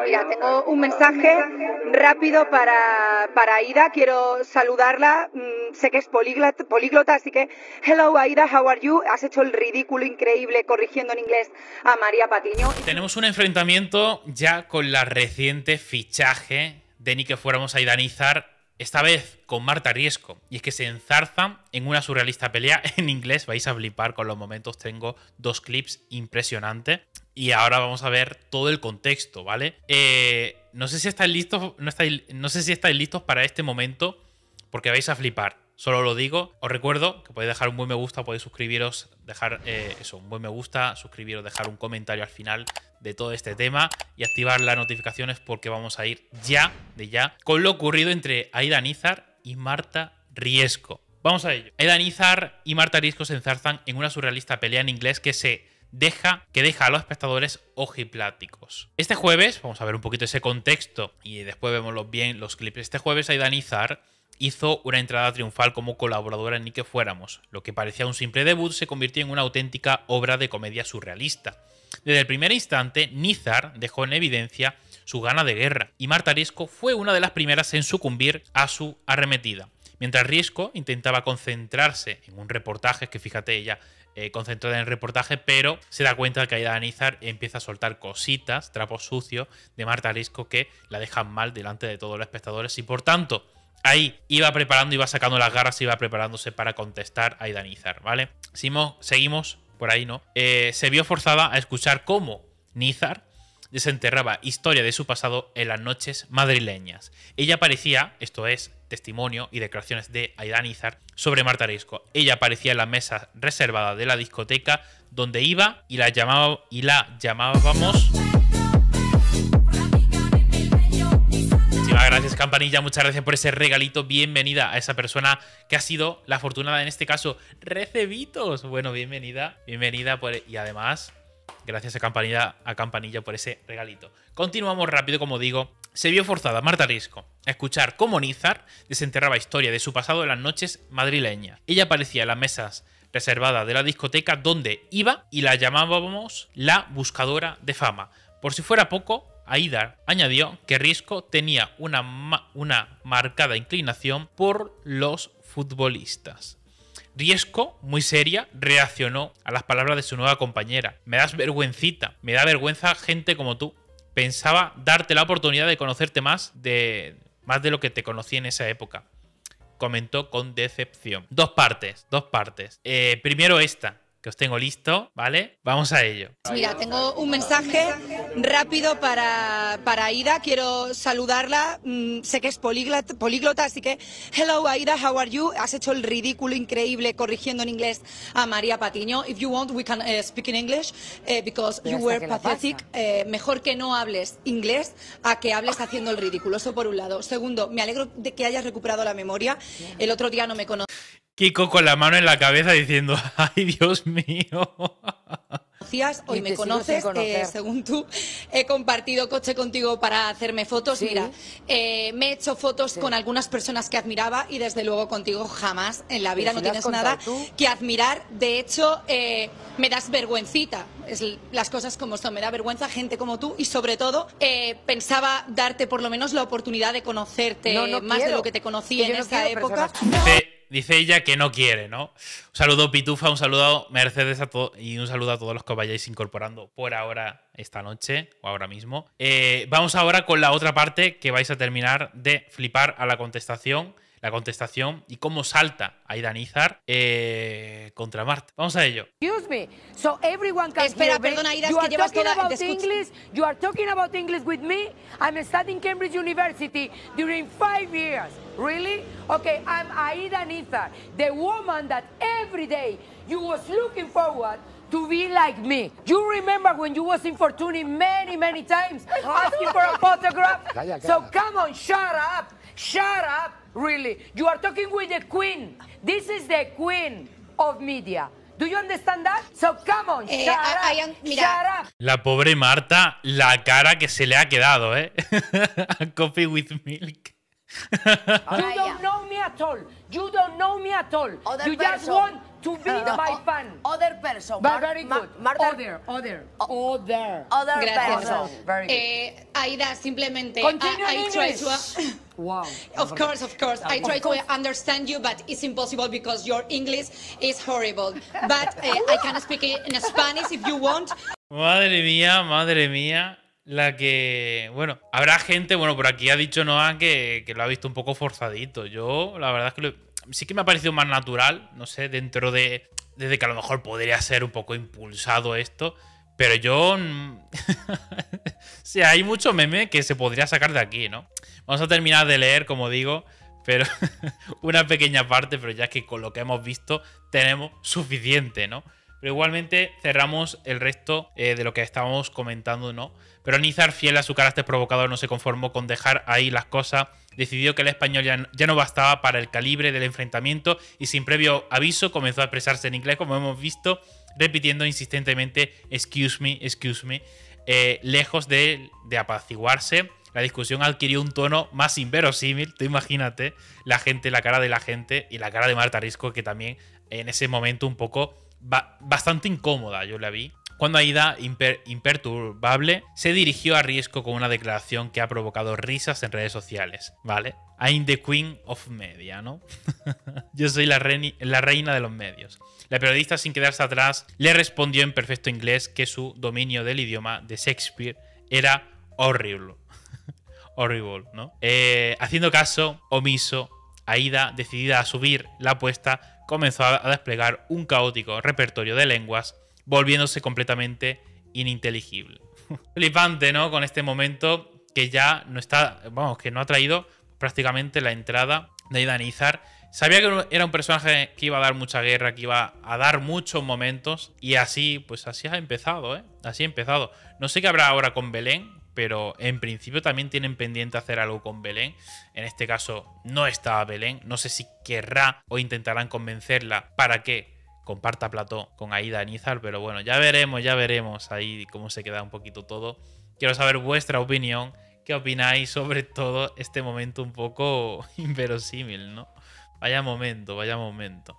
Mira, tengo un mensaje rápido para, para Aida. Quiero saludarla. Mm, sé que es políglota, políglota, así que, hello Aida, how are you? Has hecho el ridículo increíble corrigiendo en inglés a María Patiño. Tenemos un enfrentamiento ya con la reciente fichaje de ni que fuéramos a Idanizar esta vez con Marta Riesco. Y es que se enzarzan en una surrealista pelea en inglés. Vais a flipar con los momentos. Tengo dos clips impresionantes. Y ahora vamos a ver todo el contexto, ¿vale? Eh, no sé si estáis listos. No, estáis, no sé si estáis listos para este momento. Porque vais a flipar. Solo lo digo. Os recuerdo que podéis dejar un buen me gusta, podéis suscribiros, dejar eh, eso, un buen me gusta, suscribiros, dejar un comentario al final de todo este tema y activar las notificaciones porque vamos a ir ya, de ya, con lo ocurrido entre Aida Nizar y Marta Riesco. Vamos a ello. Aida Nizar y Marta Riesco se enzarzan en una surrealista pelea en inglés que se deja que deja a los espectadores ojipláticos. Este jueves, vamos a ver un poquito ese contexto y después vemos bien los clips. Este jueves Aida Nizar hizo una entrada triunfal como colaboradora en Ni que fuéramos. Lo que parecía un simple debut se convirtió en una auténtica obra de comedia surrealista. Desde el primer instante, Nizar dejó en evidencia su gana de guerra, y Marta Riesco fue una de las primeras en sucumbir a su arremetida. Mientras Riesco intentaba concentrarse en un reportaje, que fíjate, ella eh, concentrada en el reportaje, pero se da cuenta que Aida Nizar empieza a soltar cositas, trapos sucios de Marta Riesco que la dejan mal delante de todos los espectadores y por tanto ahí iba preparando, iba sacando las garras, iba preparándose para contestar a Aida Nizar, ¿vale? Seguimos por ahí, ¿no? Eh, se vio forzada a escuchar cómo Nizar desenterraba historia de su pasado en las noches madrileñas. Ella aparecía, esto es testimonio y declaraciones de Aida Nizar sobre Marta Risco. Ella aparecía en la mesa reservada de la discoteca donde iba y la llamábamos gracias Campanilla, muchas gracias por ese regalito. Bienvenida a esa persona que ha sido la afortunada en este caso. Recebitos. Bueno, bienvenida, bienvenida por, y además gracias a Campanilla, a Campanilla por ese regalito. Continuamos rápido, como digo. Se vio forzada Marta Risco a escuchar cómo Nizar desenterraba historia de su pasado en las noches madrileñas. Ella aparecía en las mesas reservadas de la discoteca donde iba y la llamábamos la buscadora de fama. Por si fuera poco, Aida añadió que Risco tenía una, una marcada inclinación por los futbolistas. Riesco, muy seria, reaccionó a las palabras de su nueva compañera. Me das vergüencita, me da vergüenza gente como tú. Pensaba darte la oportunidad de conocerte más de, más de lo que te conocí en esa época. Comentó con decepción. Dos partes, dos partes. Eh, primero esta que os tengo listo, ¿vale? Vamos a ello. Mira, tengo un mensaje rápido para, para Aida. Quiero saludarla. Mm, sé que es políglota, políglota, así que, hello Aida, how are you? Has hecho el ridículo increíble corrigiendo en inglés a María Patiño. If you want, we can uh, speak in English uh, because you were pathetic. Uh, mejor que no hables inglés a que hables haciendo el ridículo. Eso por un lado. Segundo, me alegro de que hayas recuperado la memoria. El otro día no me conocí. Kiko con la mano en la cabeza diciendo, ay Dios mío. Hoy me conoces, eh, según tú, he compartido coche contigo para hacerme fotos. Mira, eh, me he hecho fotos con algunas personas que admiraba y desde luego contigo jamás en la vida no tienes nada que admirar. De hecho, eh, me das vergüencita. Es, las cosas como son, me da vergüenza gente como tú y sobre todo pensaba darte por lo menos la oportunidad de conocerte más de lo que te conocí en esa época. Dice ella que no quiere, ¿no? Un saludo Pitufa, un saludo Mercedes a y un saludo a todos los que os vayáis incorporando por ahora esta noche o ahora mismo. Eh, vamos ahora con la otra parte que vais a terminar de flipar a la contestación la contestación y cómo salta Aida Nizar eh, contra Mart. Vamos a ello. Excuse me. So everyone can Espera, perdona, Aida, es que llevas toda... About English, you are talking about English with me. I'm studying Cambridge University during five years. Really? Okay, I'm Aida Nizar, the woman that every day you was looking forward to be like me. You remember when you was infortuning many, many times asking for a photograph? So come on, shut up, shut up. Really. You are talking with the queen. This is the queen of media. Do you understand that? So come on, eh, shut, up, shut up. La pobre Marta, la cara que se le ha quedado, ¿eh? Coffee with milk. you don't know me at all. You don't know me at all. you just want to be my fan. Other person. But very good. other, other, other. Other Gracias. person. Very good. Eh, Aida, simplemente Continue I, I try to. Wow. Of course, of course. I try to understand you, but it's impossible because your English is horrible. But uh, I can speak it in Spanish if you want. Madre mía, madre mía. La que. Bueno, habrá gente, bueno, por aquí ha dicho Noah que, que lo ha visto un poco forzadito. Yo, la verdad es que lo- sí que me ha parecido más natural, no sé, dentro de. Desde que a lo mejor podría ser un poco impulsado esto. Pero yo. mm, sí, hay mucho meme que se podría sacar de aquí, ¿no? Vamos a terminar de leer, como digo, pero una pequeña parte, pero ya que con lo que hemos visto tenemos suficiente, ¿no? Pero igualmente cerramos el resto eh, de lo que estábamos comentando, ¿no? Pero Nizar, fiel a su carácter provocador, no se conformó con dejar ahí las cosas. Decidió que el español ya, no bastaba para el calibre del enfrentamiento y sin previo aviso comenzó a expresarse en inglés, como hemos visto, repitiendo insistentemente excuse me, excuse me. Eh, lejos de, de apaciguarse, la discusión adquirió un tono más inverosímil. Tú imagínate la gente, la cara de la gente y la cara de Marta Risco, que también en ese momento un poco ba- bastante incómoda, yo la vi. Cuando Aida, imper- imperturbable, se dirigió a Riesco con una declaración que ha provocado risas en redes sociales, ¿vale? I'm the queen of media, ¿no? Yo soy la reina de los medios. La periodista, sin quedarse atrás, le respondió en perfecto inglés que su dominio del idioma de Shakespeare era horrible. horrible, ¿no? Eh, haciendo caso omiso, Aida, decidida a subir la apuesta, comenzó a desplegar un caótico repertorio de lenguas, volviéndose completamente ininteligible. Flipante, ¿no? Con este momento que ya no está, vamos, que no ha traído prácticamente la entrada de Aida Nizar. Sabía que era un personaje que iba a dar mucha guerra, que iba a dar muchos momentos y así, pues así ha empezado, ¿eh? Así ha empezado. No sé qué habrá ahora con Belén, pero en principio también tienen pendiente hacer algo con Belén. En este caso no estaba Belén, no sé si querrá o intentarán convencerla para que comparta plató con Aida Nizar, pero bueno, ya veremos, ya veremos ahí cómo se queda un poquito todo. Quiero saber vuestra opinión, qué opináis sobre todo este momento un poco inverosímil, ¿no? Vaya momento, vaya momento.